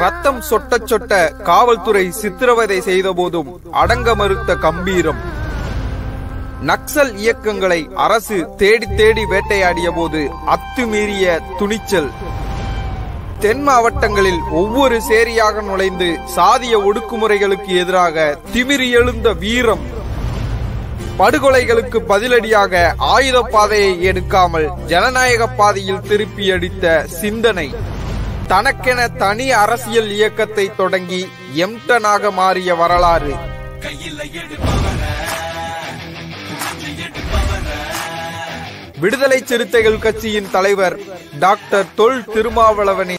ரத்தம் சொட்ட சொட்ட காவல்துறை சித்திரவதை செய்த போதும் அடங்க மறுத்த கம்பீரம். நக்சல் இயக்கங்களை அரசு தேடி தேடி வேட்டையாடிய போது அத்துமீறிய துணிச்சல். தென் மாவட்டங்களில் ஒவ்வொரு சேரியாக நுழைந்து சாதிய ஒடுக்குமுறைகளுக்கு எதிராக திமிரி எழுந்த வீரம். படுகொலைகளுக்கு பதிலடியாக ஆயுத பாதையை எடுக்காமல் ஜனநாயக பாதையில் திருப்பி அடித்த சிந்தனை. தனக்கென தனி அரசியல் இயக்கத்தை தொடங்கி எம்டனாக மாறிய வரலாறு. விடுதலை சிறுத்தைகள் கட்சியின் தலைவர் டாக்டர் தொல் திருமாவளவனின்